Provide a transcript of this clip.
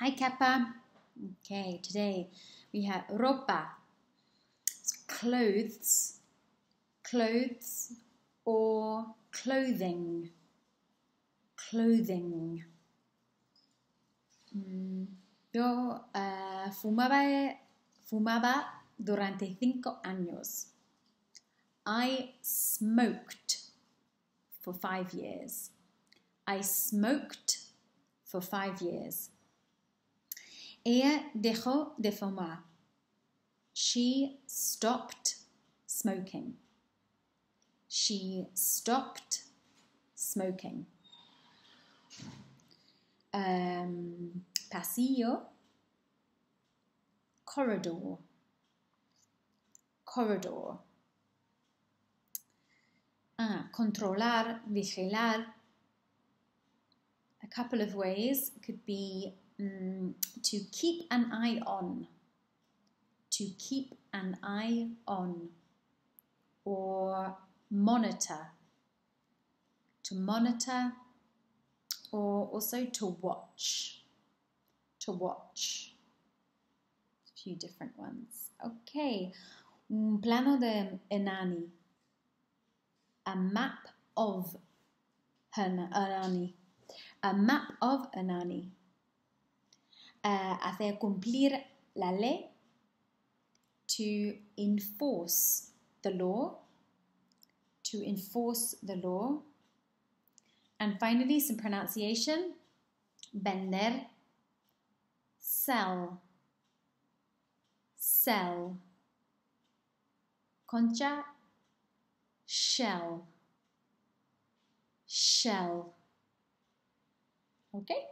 Hi, Kepa. Okay, today we have ropa, clothes, clothes or clothing, clothing. Mm, Yo eh, fumaba, fumaba durante cinco años. I smoked for five years. I smoked for five years. Ella dejó de fumar. She stopped smoking. She stopped smoking. Um, pasillo, corridor, corridor. Ah, controlar, vigilar. A couple of ways could be mm, to keep an eye on, to keep an eye on, or monitor, to monitor, or also to watch, to watch. A few different ones. Okay, un plano de Enani, a map of Anani, a map of Anani. Uh, hacer cumplir la ley, to enforce the law, to enforce the law. And finally, some pronunciation vender, sell, sell. Concha, shell, shell. Okay?